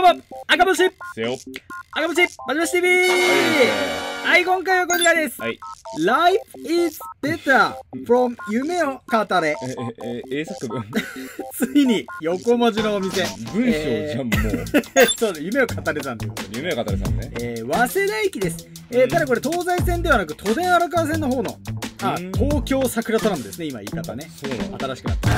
うも、赤星せよ。赤星マジマシ TV! はい、今回はこちらです。はい。Life is better from 夢を語れ。え、え、え、英作文？ついに横文字のお店。文章じゃん、もう。えー そうだ、夢を語れたんで。夢が語れさんね。えー、早稲田駅です。えー、ただこれ東西線ではなく都電荒川線の方の、あうん、東京桜トラムですね、今言い方ね。新しくなった。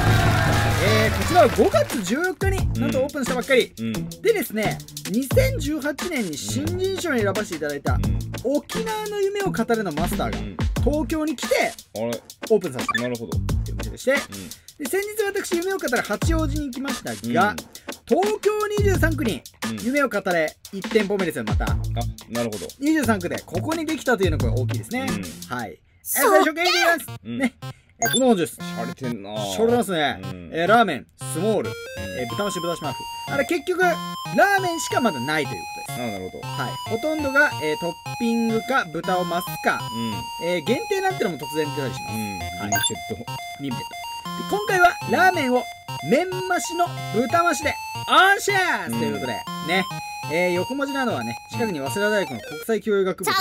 えー、こちらは5月14日になんとオープンしたばっかり。うん。でですね、2018年に新人賞に選ばせていただいた、沖縄の夢を語るのマスターがうん。東京に来てオープンさせたなるほど。ということでして、で先日私夢を語る八王子に行きましたが、うん東京23区に。夢を語れ1店舗目ですよまたあ、なるほど。23区でここにできたというのが大きいですね、うんはい、えー最初からいきます、うん。ね。えーこの本です。しゃれてんな。しょれますね、うん。えーラーメンスモール、えー豚増し豚島風。あれ結局ラーメンしかまだないということです。あ、なるほど。はい、ほとんどが、えートッピングか豚を増すか、うん。えー限定なんてのも突然出たりします、うん。はい。リンセット。リンペット。で今回はラーメンを麺増しの豚増しでオンシャースということで、ね、えー横文字なのはね近くに早稲田大学の国際教養学部という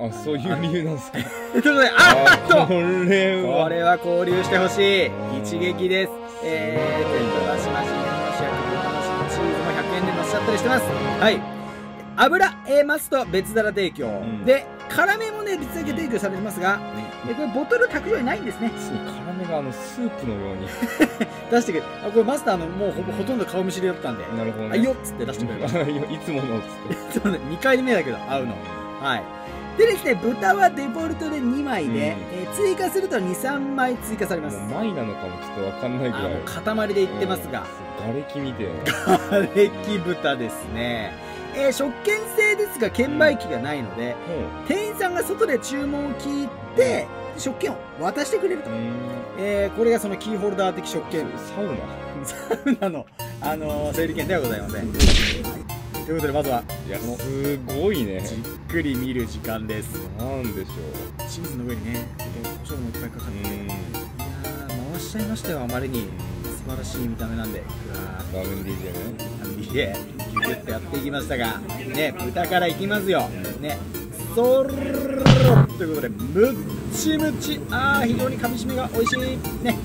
あ、そういう理由なんですか？ということであーっと。これは。これは交流してほしい。一撃です。えー、天ぷらしまし麺増し焼き豚のチーズも100円で乗せちゃったりしてます。はい。油、えー、マスと別皿提供、ん。で辛めもね別だけ提供されてますが、えこれボトル卓上にないんですね。すごい辛めがあのスープのように。出してくれあこれマスターのもうほぼほとんど顔見知りだったんで、なるほどね。あいいよっつって出してくれましたいいつものっつって。そうね2回目だけど会うのはいでですね豚はデフォルトで2枚で、うんえー追加すると23枚追加されますもう前なのかもちょっとわかんないぐらい。あもう塊で言ってますが、うん。瓦礫みてえな。瓦礫豚ですねえー食券制ですが券売機がないので、店員さんが外で注文を聞いて食券を渡してくれると、うん。えーこれがそのキーホルダー的食券サウナ。サウナの、あのー整理券ではございません、はい、ということでまずはいや、すごいね。じっくり見る時間です。なんでしょチーズの上にね胡椒もいっぱいかかう。って。て、いやー回しちゃいましたよあまりに。素晴らしい見た目なんで。うわラーメン DJ ね。ーいえギュッとやっていきましたがね豚からいきますよ。ねそるということでむっちむちあー非常に噛みしめが美味しい。ね。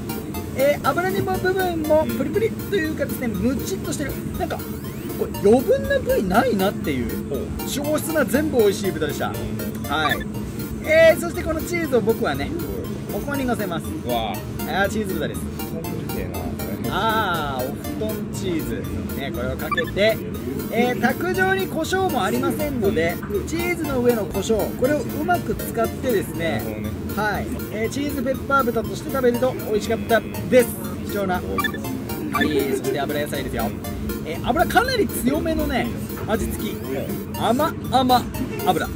えー、油にも部分もプリプリというかですねむちっとしてる。なんかこれ余分な部位ないなっていう。上質な全部美味しい豚でした。はい。えー、そしてこのチーズを僕はねここに乗せます。うわぁ。あーチーズ豚です。あーお布団チーズ。ねこれをかけて。えー、卓上に胡椒もありませんのでチーズの上の胡椒これをうまく使ってですこね。はい、えーチーズペッパー豚として食べると美味しかったです。貴重な。はいそして油野菜ですよ、えー油かなり強めのね味付き。甘甘油。ね。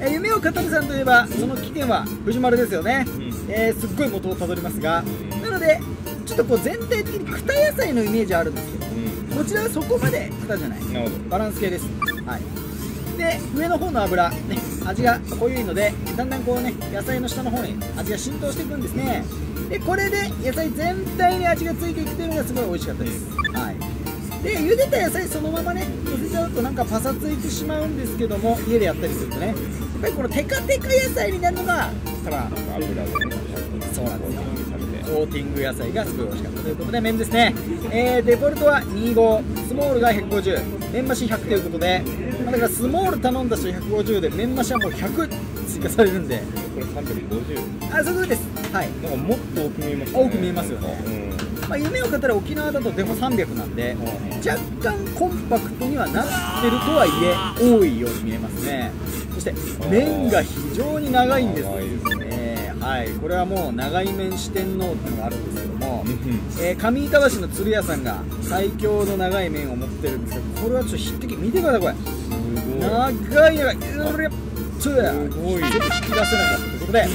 えー夢を語るさんといえばその起点は藤丸ですよね、うん。えーすっごい元をたどりますがなのでちょっとこう全体的に草野菜のイメージあるんですけどうん。こちらはそこまで草じゃない。バランス系です。はい。で上の方の油、ね、味が濃ゆいのでだんだんこうね野菜の下の方に味が浸透していくんですね。でこれで野菜全体に味がついていくというのがすごい美味しかったです。はいで茹でた野菜そのままね乗せちゃうとなんかパサついてしまうんですけども家でやったりするとね。やっぱりこのテカテカ野菜になるのがただ油でね。そうなんですよ。コーティング野菜がすごい美味しかったということで麺ですね、えーデフォルトは25スモールが150麺増し100ということで、まあだからスモール頼んだ人150で麺増しはもう100追加されるんで。これ350。あそういうことです。はい、なんかもっと多く見えます多く見えますよね。うん。まあ、夢を語る沖縄だとデフォ300なんで若干コンパクトにはなってるとはいえ多いように見えますね。そして麺が非常に長いんですね。はい。これはもう長い麺四天王っていうのがあるんですけども、うん。えー上板橋の鶴屋さんが最強の長い麺を持ってるんですけどこれはちょっと匹敵見てくださいこれ。長い長いうりゃつやすごい。引き出せなかったということで。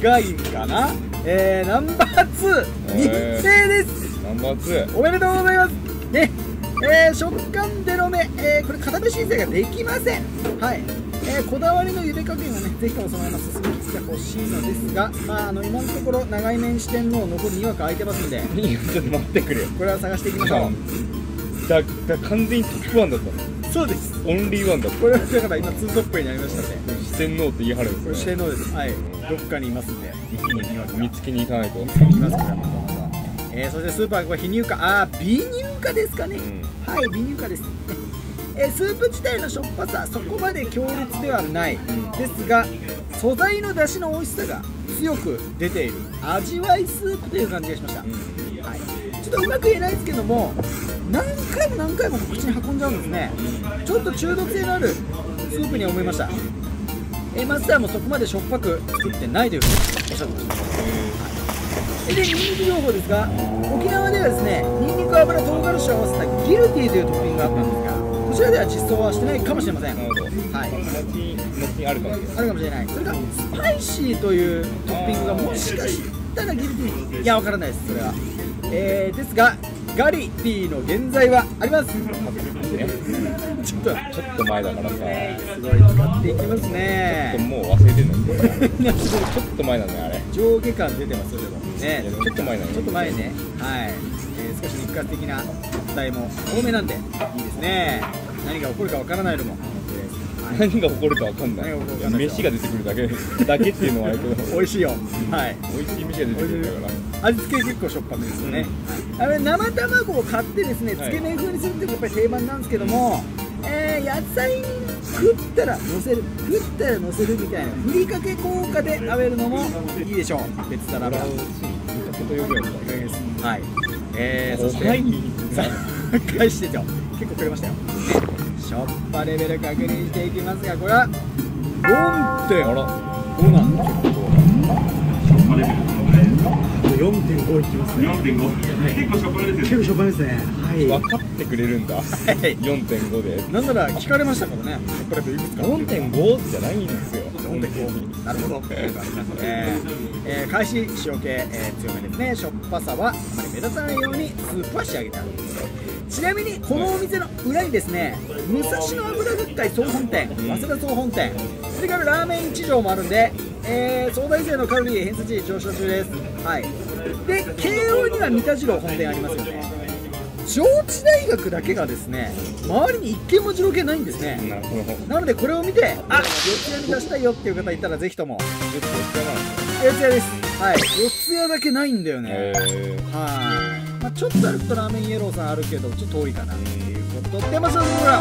長いんかな？えー、ナンバー2日生です。ナンバー2。おめでとうございます。ね。えー、食感デロめ、えー、これ片手申請ができません。はい。えーこだわりの茹で加減をねぜひともそのまま進めてほしいのですが、まあ、あの今のところ長い麺四天王残り2枠空いてますんで。ちょっと待ってくれよ。これは探していきましょう。だだ完全にトップワンだったの。そうです。オンリーワンだったこれはだから今ツートップになりましたんで四天王って言い張るんですね。四天王です。はい。どっかにいますんで。見つけに行かないと。いますからまたまたえー、そしてスーパーこれ非乳化あー微乳化ですかね、うん。はい微乳化です えースープ自体のしょっぱさそこまで強烈ではない、ん。ですが素材の出汁の美味しさが強く出ている。味わいスープという感じがしました、うん。はい、ちょっとうまく言えないですけども何回も何回も口に運んじゃうんですね。ちょっと中毒性のあるスープに思いましたえーマスターもそこまでしょっぱく作ってないというふうにおっしゃってました。えでニンニク情報ですが沖縄ではですねニンニク油唐辛子を合わせたギルティというトッピングがあったんですがこちらでは実装はしてないかもしれません。なるほど。はい。後あるかもしれない。あるかもしれない。それがスパイシーというトッピングがもしかしたらギルティいやわからないですそれは。えー、ですがガリティの現在はあります。ねちょっとちょっと前だからさ。すごい使っていきますね。もう忘れてんのに。ちょっと前なんだよあれ。上下感出てますよでもねちょっと前なのよちょっと前ね。はい、えー少し肉活的な素材も多めなんでいいですね。何が起こるかわからないのも。何が起こるかわかんない。飯が出てくるだけ。だけっていうのはあるけど美味しいよ。はい。美味しい飯が出てくるから。味付け結構しょっぱめですよね、あれ生卵を買ってですねはいつけ麺風にするってやっぱり定番なんですけども、えー野菜に食ったら乗せる食ったら乗せるみたいなふりかけ効果で食べるのもいいでしょう。別皿油見たことよくやったはい。えー、そして返してよ結構くれましたよ、ね、しょっぱレベル確認していきますがこれは4点あら5なんだ4.5いきますね4.5結構しょっぱいですよ結構しょっぱいですね。はい。分かってくれるんだ4.5でなんなら聞かれましたからね、やっぱりいくつか。4.5じゃないんですよ4.5なるほど。えーえー開始塩気、えー強めですね。しょっぱさはあまり目立たないようにスープは仕上げてある。ちなみにこのお店の裏にですね、武蔵野油学会総本店、早稲田総本店、それからラーメン一条もあるんで、えー、総大生のカロリー偏差値上昇中です。はい。で、慶応には三田次郎本店ありますよね。上智大学だけがですね、周りに一軒も二郎系ないんですね。なのでこれを見て、あ四谷に出したいよっていう方いたらぜひとも、四谷です。はい、四谷だけないんだよね。へはい。まあちょっと歩くとラーメンイエローさんあるけど、ちょっと遠いかな。っていうことで、まあそのほら、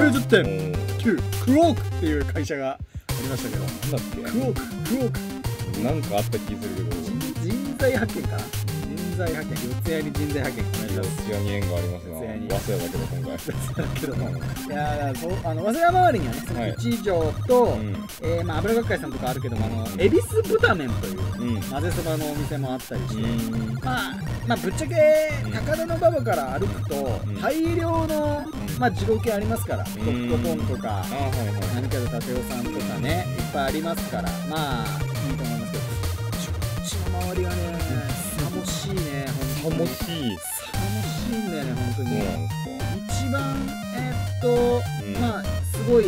90点、ー9、クォークっていう会社がありましたけど、クォーク、クォーク、けなんかあった気するけど。人材派遣かな。人材派遣、四谷に人材派遣、四。谷に。縁がありますな早稲田だけど今回。だけども、いやーそうあの早稲田周りにはね、そのはい。一条と、うん。えーまあ、油学会さんとかあるけども、あの恵比寿豚麺といううん。混ぜそばのお店もあったりして、うん。まあ、まあ、ぶっちゃけうん。高田馬場から歩くと、うん。大量の、うん。まあ、二郎系ありますから、ソうん。フトポンとか何かと立夫さんとかね、いっぱいありますから、まあ、いいと思いますけど、こっちの周りはね、さもしい。楽しい。さもしいんだよね、本当に。一番えーっと、うんまあすごい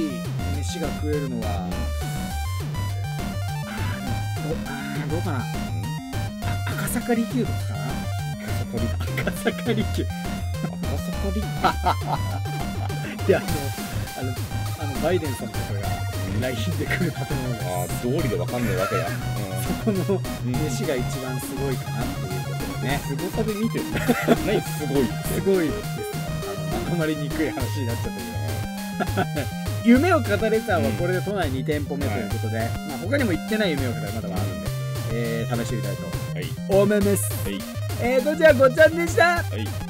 飯が食えるのは、あーどあーどうかな。あ赤坂離宮とかかな。赤坂離宮赤坂リ いやあのあのあのバイデンさんとかが来賓で来る建物があー道理でわかんないわけだそこのうん飯が一番すごいかなっていうことでね。すごさで見てる。何すごいすごいですあのまとまりにくい話になっちゃったけど 夢を語れたはこれで都内2店舗目ということで、まあ、他にも行ってない夢を語れまだまだあるんで、えー試してみたい。とはい思います。はい。えー、とじゃあごちゃんでした。はい「